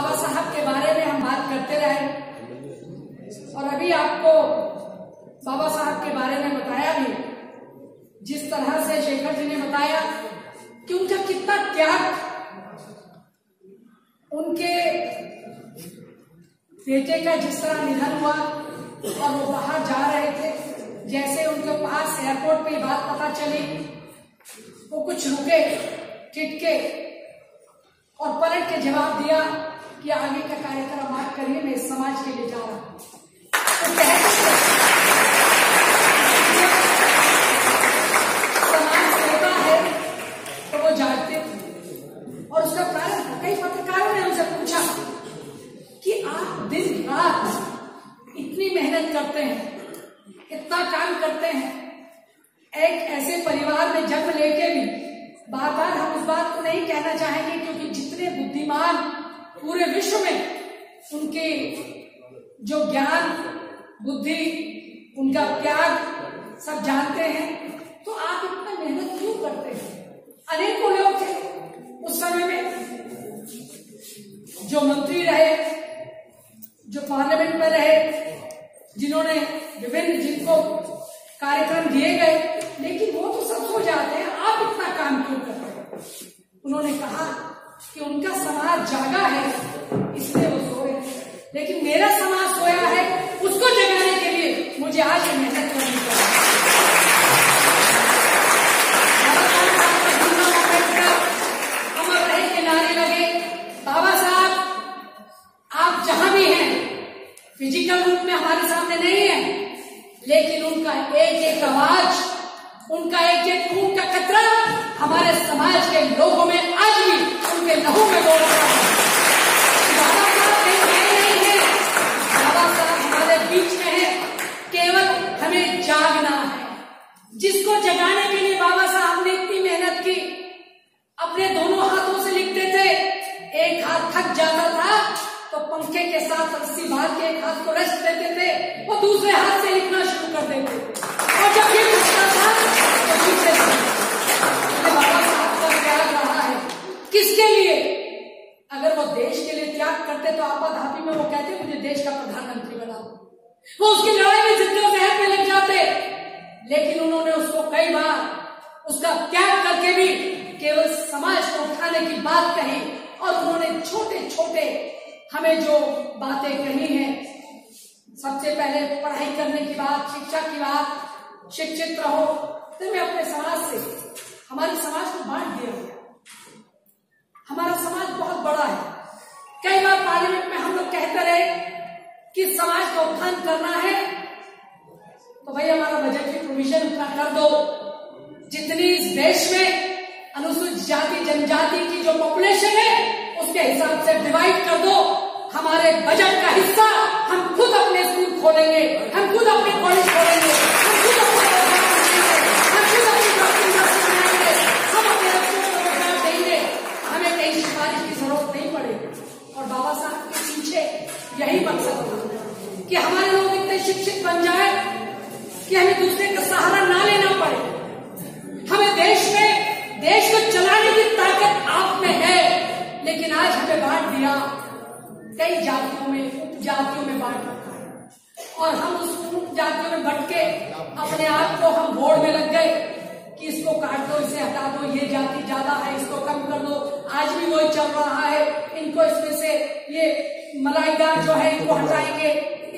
बाबा साहब के बारे में हम बात करते रहे। और अभी आपको बाबा साहब के बारे में बताया भी। जिस तरह से शेखर जी ने बताया कि उनका कितना त्याग, उनके बेटे का जिस तरह निधन हुआ और वो बाहर जा रहे थे, जैसे उनके पास एयरपोर्ट पे बात पता चली, वो कुछ रुके टिटके और पलट के जवाब दिया कि आगे का कार्यक्रम आप करिए, मैं समाज के लिए जा रहा हूँ। तो है। कि आप दिन रात इतनी मेहनत करते हैं, इतना काम करते हैं, एक ऐसे परिवार में जन्म लेके भी बार बार हम उस बात को नहीं कहना चाहेंगे क्योंकि जितने बुद्धिमान पूरे विश्व में उनके जो ज्ञान, बुद्धि, उनका त्याग सब जानते हैं। तो आप इतना मेहनत क्यों करते हैं? अनेकों लोग थे उस समय में। जो मंत्री रहे, जो पार्लियामेंट में रहे, जिन्होंने विभिन्न जिनको कार्यक्रम दिए गए, लेकिन वो तो सब सो जाते हैं, आप इतना काम क्यों करते हैं? उन्होंने कहा कि उनका समाज जागा है, इसलिए वो सोए लेकिन मेरा समाज सोया है, उसको जगाने के लिए मुझे आज मेहनत करनी पड़ी। अमर के नारे लगे। बाबा साहब, आप जहाँ भी हैं फ़िज़िकल रूप में हमारे सामने नहीं है, लेकिन उनका एक एक आवाज़, उनका एक एक खून का कतरा हमारे समाज के लोगों में आज भी उनके लहू में बोल रहा है बीच में है केवल हमें जागना है जिसको जगाने के लिए बाबा साहब ने इतनी मेहनत की अपने दोनों हाथों से लिखते थे। एक हाथ थक जाता था तो पंखे के साथ रस्सी बाँध के एक हाथ को रेस्ट देते थे, वो दूसरे हाथ से लिखना शुरू कर देते और जब ये लिखता था तो पीछे से बाबा साहब का त्याग रहा है किसके लिए? अगर वो देश के लिए त्याग करते तो आपाधापी में वो कहते, मुझे देश का प्रधानमंत्री बना वो उसकी लड़ाई में जितने जहर में लग जाते, लेकिन उन्होंने उसको कई बार उसका त्याग करके भी केवल समाज को उठाने की बात कही और उन्होंने छोटे छोटे हमें जो बातें कही हैं, सबसे पहले पढ़ाई करने की बात, शिक्षा की बात, शिक्षित रहो तो मैं अपने समाज से, हमारे समाज को बांट दिया हमारा समाज बहुत बड़ा है। कई बार पार्लियामेंट में हम लोग कहते रहे कि समाज का उत्थान करना है। तो भाई हमारा बजट की प्रोविज़न उतना कर दो। जितनी इस देश में अनुसूचित जाति, जनजाति की जो पॉपुलेशन है, उसके हिसाब से डिवाइड कर दो। हमारे बजट का हिस्सा हम खुद अपने स्कूल खोलेंगे, हम खुद अपने कॉलेज खोलेंगे हम खुद अपने हम खुद अपनी डॉक्टरी बनाएँगे हम अपने बच्चों को रोज़गार देंगे हमें कहीं सिफारिश की ज़रूरत नहीं पड़ेगी और बाबा साहब के पीछे यही मकसद था कि हमारे लोग इतने शिक्षित बन जाए कि हमें दूसरे का सहारा ना लेना पड़े हमें देश में देश को चलाने की ताकत आप में है लेकिन आज हमें बांट दिया कई जातियों में उप जातियों में बांट रखा है और हम उस जातियों में बट के अपने आप को हम बोर्ड में लग गए कि इसको काट दो, इसे हटा दो, ये जाति ज़्यादा है, इसको कम कर दो। आज भी वही चल रहा है। इनको इसमें से ये मलाईदार जो है, इनको हटाएँगे,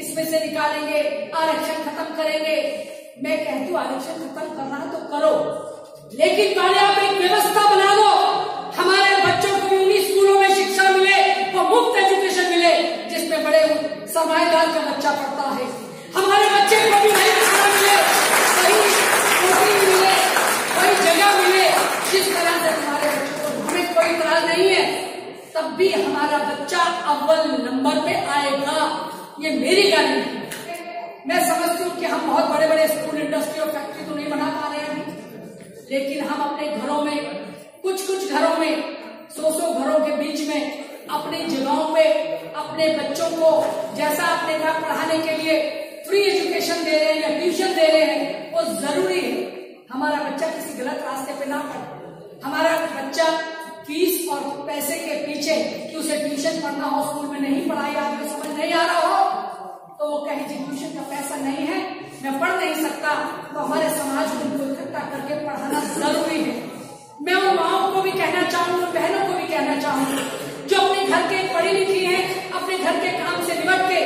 इसमें से निकालेंगे, आरक्षण खत्म करेंगे। मैं कहती हूँ, आरक्षण खत्म करना है तो करो। लेकिन पहले आप एक व्यवस्था बना दो हमारे बच्चों को भी उन्हीं स्कूलों में शिक्षा मिले वो मुफ़्त एजुकेशन मिले जिसमें बड़े सरमाएदार का बच्चा पढ़ता है हमारे बच्चे को भी वही शिक्षा मिले वही कोचिंग मिले वही जगह मिले जिस तरह से हमारे बच्चों को हमें कोई इतराज नहीं है भी हमारा बच्चा अव्वल नंबर पे आएगा, ये मेरी गारंटी है। मैं समझती हूँ कि हम बहुत बड़े बड़े स्कूल इंडस्ट्री और फैक्ट्री तो नहीं बना पा रहे हैं, लेकिन हम अपने घरों में कुछ कुछ घरों में सौ सौ घरों के बीच में, अपनी जगहों पे, अपने बच्चों को, जैसा अपने घर पढ़ाने के लिए फ्री एजुकेशन दे रहे हैं या ट्यूशन दे रहे हैं, वो ज़रूरी है। हमारा बच्चा किसी गलत रास्ते पे ना पड़े। हमारा बच्चा फ़ीस और पैसे के पीछे कि उसे ट्यूशन पढ़ना हो, स्कूल में नहीं पढ़ाई आदमी समझ नहीं आ रहा हो तो वो कहे, जी, ट्यूशन का पैसा नहीं है, मैं पढ़ नहीं सकता तो हमारे समाज को उनको इकट्ठा करके पढ़ाना ज़रूरी है। मैं उन माओ को भी कहना चाहूँगी बहनों को भी कहना चाहूँगी, जो अपने घर के पढ़ी लिखी है, अपने घर के काम से निपट के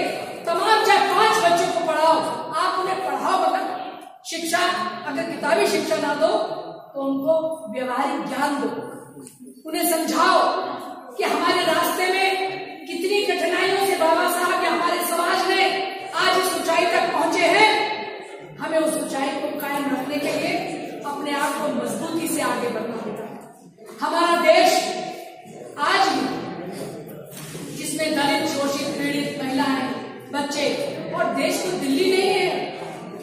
तमाम चाहे पाँच बच्चों को पढ़ाओ। आप उन्हें पढ़ाओ मतलब शिक्षा, अगर किताबी शिक्षा ना दो तो उनको व्यवहारिक ज्ञान दो। उन्हें समझाओ कि हमारे रास्ते में कितनी कठिनाइयों से बाबा साहब या हमारे समाज ने आज इस ऊंचाई तक पहुँचे हैं। हमें उस ऊंचाई को कायम रखने के लिए अपने आप को मजबूती से आगे बढ़ना होगा हमारा देश आज भी, जिसमें दलित, शोषित, पीड़ित, महिलाएँ, बच्चे और देश तो दिल्ली नहीं है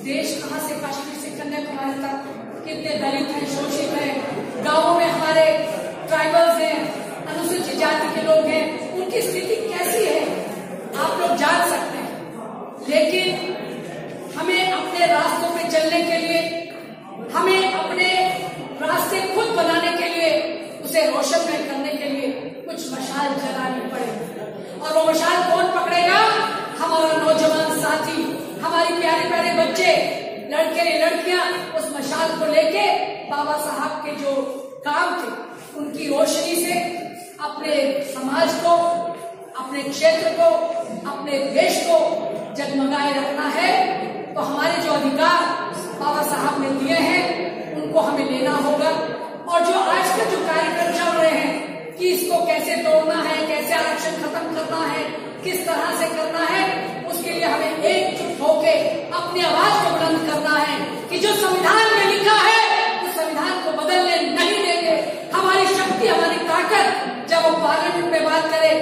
देश कहाँ से कश्मीर से कन्याकुमारी तक कितने दलित हैं, शोषित हैं, गाँवों में हमारे ट्राइबल्स हैं, अनुसूचित जाति के लोग हैं, उनकी स्थिति कैसी है? आप लोग जान सकते हैं। लेकिन हमें अपने रास्तों पे चलने के लिए, हमें अपने रास्ते खुद बनाने के लिए, उसे रोशनमय करने के लिए कुछ मशाल जलानी पड़ेगी और वो मशाल कौन पकड़ेगा? हमारा नौजवान साथी, हमारी प्यारे प्यारे बच्चे, लड़के, लड़कियाँ, उस मशाल को लेके बाबा साहब के जो काम थे उनकी रोशनी से अपने समाज को, अपने क्षेत्र को, अपने देश को जगमगाए रखना है तो हमारे जो अधिकार बाबा साहब ने दिए हैं, उनको हमें लेना होगा। और जो आज के जो कार्यक्रम चल रहे हैं, कि इसको कैसे तोड़ना है, कैसे आरक्षण खत्म करना है, किस तरह से करना है, उसके लिए हमें एकजुट होके अपनी आवाज़ को बुलंद करना है कि जो संविधान में लिखा है उस संविधान को बदलने नहीं देंगे हमारी शक्ति हमारी ताकत जब वो पार्लियामेंट में बात करे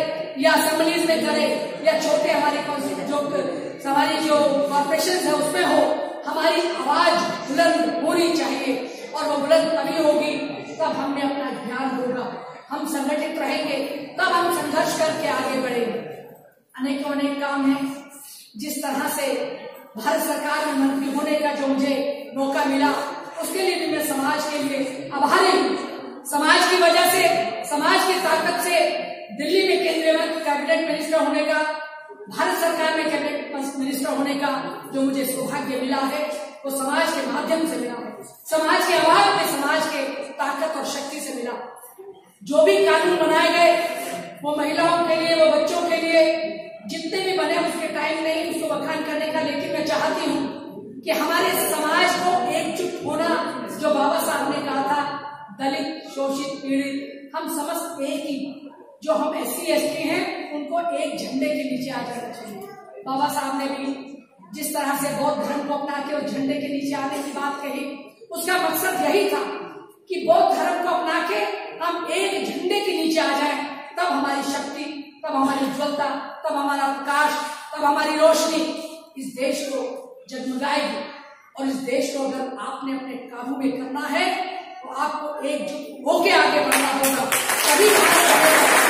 या असेंबलीज में करे, या छोटे हमारे जो हमारी जो कॉर्पोरेशन है, उसमें हो, हमारी आवाज़ बुलंद होनी चाहिए। और वो बुलंद तभी होगी तब हमें अपना ध्यान होगा। हम संगठित रहेंगे, तब हम संघर्ष करके आगे बढ़ेंगे। अनेकों अनेक काम है, जिस तरह से भारत सरकार में मंत्री होने का जो मुझे मौका मिला, उसके लिए भी मैं समाज के लिए आभारी हूँ। समाज की वजह से, समाज की ताकत से दिल्ली में केंद्रीय कैबिनेट मिनिस्टर होने का, भारत सरकार में कैबिनेट मिनिस्टर होने का जो मुझे सौभाग्य मिला है, वो समाज के माध्यम से मिला है। समाज के आवाज़ में, समाज के ताकत और शक्ति से मिला। जो भी कानून बनाए गए, वो महिलाओं के लिए, वो बच्चों के लिए, जितने भी बने उसके टाइम नहीं उसको बखान करने का, लेकिन मैं चाहती हूँ कि हमारे समाज को एकजुट होना, जो बाबा साहब ने कहा था, दलित, शोषित, पीड़ित, हम समस्त एक ही जो हम एस सी एस टी हैं, उनको एक झंडे के नीचे आ जाना चाहिए बाबा साहब ने भी जिस तरह से बौद्ध धर्म को अपना के उस झंडे के नीचे आने की बात कही, उसका मकसद यही था कि बौद्ध धर्म को अपना के हम एक झंडे के नीचे आ जाए, तब हमारी शक्ति, तब हमारी उज्ज्वलता तब हमारा अवकाश, तब हमारी रोशनी इस देश को जगमगाएगी। और इस देश को अगर आपने अपने काबू में करना है तो आपको एकजुट होके आगे बढ़ना होगा। तभी अंबेडकर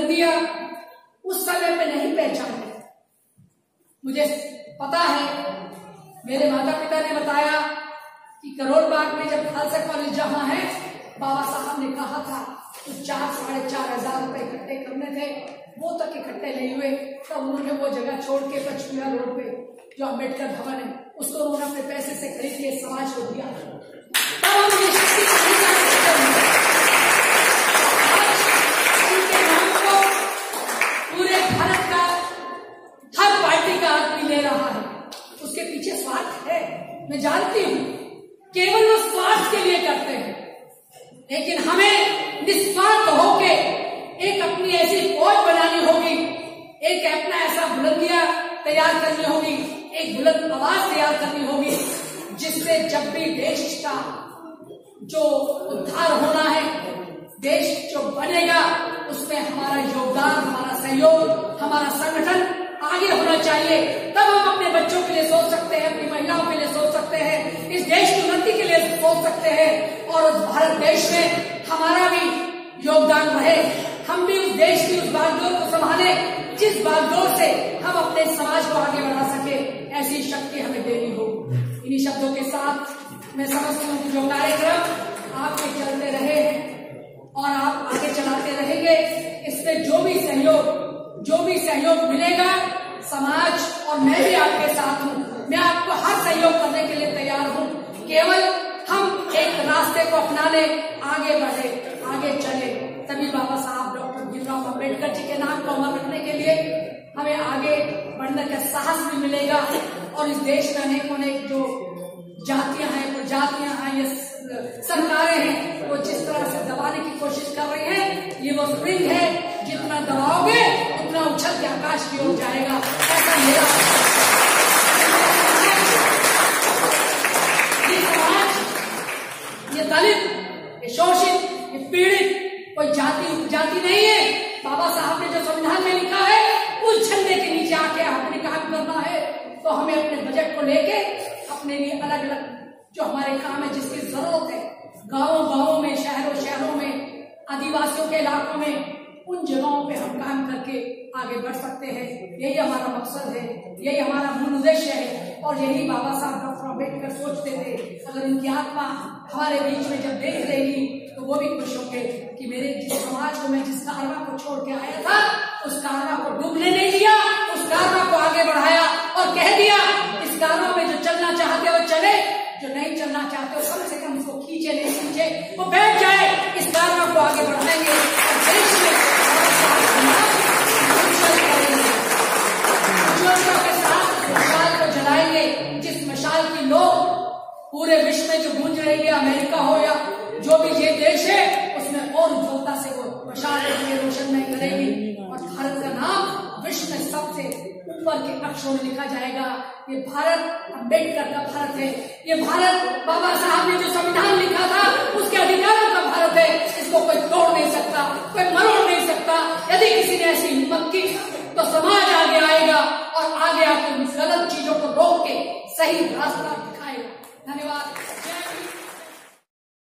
बुलंदियाँ उस समय में नहीं पहचान मुझे पता है, मेरे माता पिता ने बताया कि करोल बाग में जब खालसा कॉलेज जहाँ है, बाबा साहब ने कहा था तो चार, साढ़े चार हज़ार रुपए इकट्ठे करने थे, वो तक इकट्ठे नहीं हुए, तब उन्होंने वो जगह छोड़ के पचकुया रोड पे जो अंबेडकर भवन है, उसको उन्होंने अपने पैसे से खरीद के समाज को दिया स्वार्थ है। मैं जानती हूँ, केवल वो स्वार्थ के लिए करते हैं। लेकिन हमें निस्वार्थ होके एक अपनी ऐसी फौज बनानी होगी, एक अपना ऐसा बुलंदिया तैयार करनी होगी, एक बुलंद आवाज़ तैयार करनी होगी, जिससे जब भी देश का जो उद्धार होना है, देश जो बनेगा, उसमें हमारा योगदान, हमारा सहयोग, हमारा संगठन आगे होना चाहिए। तब हम अपने बच्चों के लिए सोच सकते हैं, अपनी महिलाओं के लिए सोच सकते हैं, इस देश की उन्नति के लिए सोच सकते हैं और उस भारत देश में हमारा भी योगदान रहे। हम भी उस देश की उस बागडोर को संभाले, जिस बागडोर से हम अपने समाज को आगे बढ़ा सके। ऐसी शक्ति हमें देनी हो। इन्हीं शब्दों के साथ मैं समझती हूँ जो कार्यक्रम आपके चलते रहे हैं और आप आगे चलाते रहेंगे। इससे जो भी सहयोग जो भी सहयोग मिलेगा, समाज और मैं भी आपके साथ हूँ। मैं आपको हर सहयोग करने के लिए तैयार हूँ। केवल हम एक रास्ते को अपना ले आगे बढ़े, आगे चले। तभी बाबा साहब, डॉक्टर भीमराव अंबेडकर जी के नाम को अमर रखने के लिए हमें आगे बढ़ने का साहस भी मिलेगा। और इस देश में अनेक अनेक जो जातियाँ हैं प्रजातियाँ हैं, ये सरकारें हैं, वो जिस तरह से दबाने की कोशिश कर रही हैं, ये वो स्प्रिंग है। जितना दबाओगे उतना उछल के आकाश की ओर जाएगा, ऐसा मेरा समाज, ये दलित, ये शोषित, ये पीड़ित, कोई जाति, उपजाति नहीं है। बाबा साहब ने जो संविधान में लिखा है, उस झंडे के नीचे आके अपने काम करना है तो हमें अपने बजट को लेके अपने लिए अलग अलग जो हमारे काम है, जिसकी ज़रूरत है गाँवों गाँवों में शहरों शहरों में, आदिवासियों के इलाकों में, उन जगहों पे हम काम आगे बढ़ सकते हैं। यही हमारा मकसद है, यही हमारा मूल उद्देश्य है और यही बाबा साहब डॉक्टर अंबेडकर सोचते थे। अगर इनकी आत्मा हमारे बीच में जब देख रहेगी तो वो भी खुश होंगे कि मेरे जिस समाज को मैं जिस कारवा को छोड़ के आया था, उस कारवा को डूबने नहीं दिया, उस कारवा को आगे बढ़ाया और कह दिया, इस कारवा में जो चलना चाहते वो चले, जो नहीं चलना चाहते हो कम से कम उसको खींचे, नहीं खींचे, वो बैठ जाए, इस कारवा को आगे बढ़ाएँगे और देश में के साथ मशाल को जलाएँगे जिस मशाल की लो पूरे विश्व में जो गूंज रही है अमेरिका हो या जो भी ये देश है, उसमें और उज्ज्वलता से वो मशाल रोशन नहीं करेगी। और भारत का नाम विश्व में सबसे ऊपर के अक्षरों में लिखा जाएगा। ये भारत अंबेडकर का भारत है। ये भारत, बाबा साहब ने जो संविधान लिखा था, उसके अधिकारों का भारत है। इसको कोई तोड़ नहीं सकता, कोई मरोड़ नहीं सकता। यदि किसी ने ऐसी हिम्मत की तो समाज आगे आएगा और आगे आकर गलत चीज़ों को रोक के सही रास्ता なれは